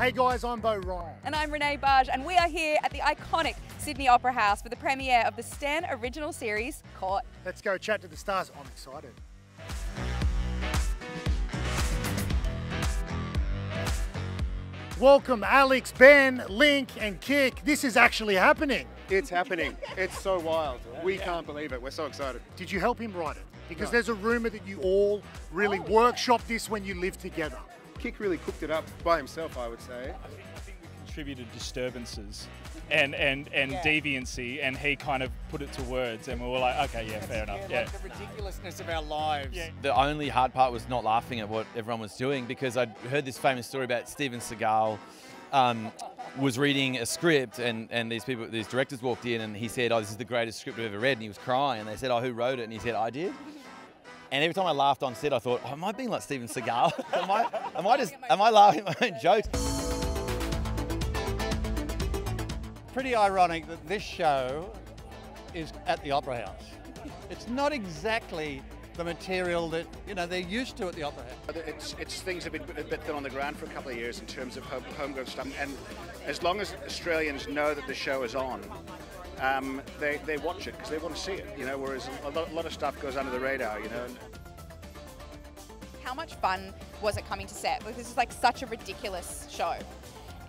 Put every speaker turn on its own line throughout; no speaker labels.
Hey guys, I'm Beau Ryan.
And I'm Renee Bargh, and we are here at the iconic Sydney Opera House for the premiere of the Stan original series, Caught.
Let's go chat to the stars. I'm excited. Welcome, Alex, Ben, Link, and Kick. This is actually happening.
It's happening. It's so wild. We can't believe it. We're so excited.
Did you help him write it? Because
No.
there's a rumor that you all really
Oh,
workshop this when you live together.
Kick really cooked it up by himself, I would say.
I think we contributed disturbances and and and
Yeah.
deviancy, and he kind of put it to words, and we were like, okay, yeah, fair enough, yeah.
the ridiculousness of our lives.
Yeah.
The only hard part was not laughing at what everyone was doing because I'd heard this famous story about Steven Seagal um, was reading a script and, and these people, these directors walked in and he said, oh, this is the greatest script I've ever read. And he was crying. And they said, oh, who wrote it? And he said, I did. And every time I laughed on set, I thought, oh, am I being like Steven Seagal? am, I, am I just, am I laughing at my own jokes?
Pretty ironic that this show is at the Opera House. It's not exactly the material that you know they're used to at the Opera House.
It's, it's things have been a bit thin on the ground for a couple of years in terms of home, homegrown stuff. And as long as Australians know that the show is on, um, they, they watch it because they want to see it. You know, whereas a lot, a lot of stuff goes under the radar. You know.
How much fun was it coming to set? Like, this is like such a ridiculous show.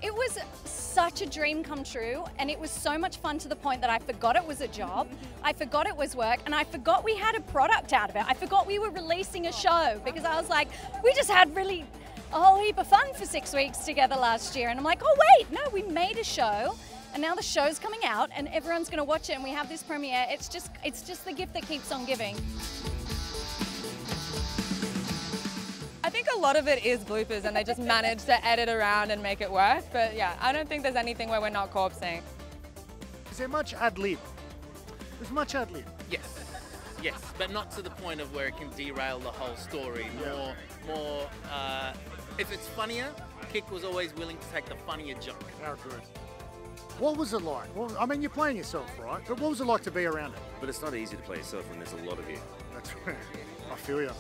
It was such a dream come true, and it was so much fun to the point that I forgot it was a job, I forgot it was work, and I forgot we had a product out of it. I forgot we were releasing a show because I was like, we just had really a whole heap of fun for six weeks together last year. And I'm like, oh, wait, no, we made a show. And now the show's coming out, and everyone's going to watch it, and we have this premiere. It's just, it's just the gift that keeps on giving.
I think a lot of it is bloopers, and they just managed to edit around and make it work. But yeah, I don't think there's anything where we're not corpsing.
Is there much ad lib? There's much ad lib.
Yes, yes, but not to the point of where it can derail the whole story. More, more. Uh, if it's funnier, Kick was always willing to take the funnier joke.
How good. What was it like? Well, I mean, you're playing yourself, right? But what was it like to be around it?
But it's not easy to play yourself when there's a lot of you.
That's right. I feel you.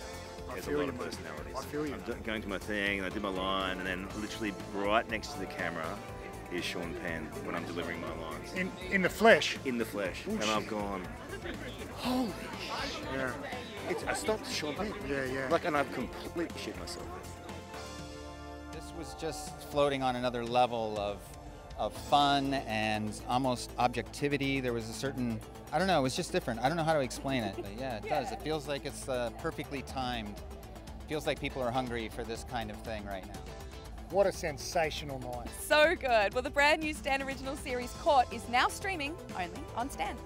I
There's
feel
a lot
you,
of personalities.
I feel you.
I'm do- going to my thing, and I did my line, and then literally right next to the camera is Sean Penn when I'm delivering my lines.
In in the flesh.
In the flesh.
Oh,
and
shit.
I've gone, holy shit.
Yeah.
It's, I stopped Sean Penn.
Yeah, yeah.
Like, and I've completely shit myself.
This was just floating on another level of of fun and almost objectivity. There was a certain I don't know, it was just different. I don't know how to explain it, but yeah, it does. It feels like it's uh, perfectly timed. Feels like people are hungry for this kind of thing right now.
What a sensational night.
So good. Well, the brand new Stan original series, Caught, is now streaming only on Stan.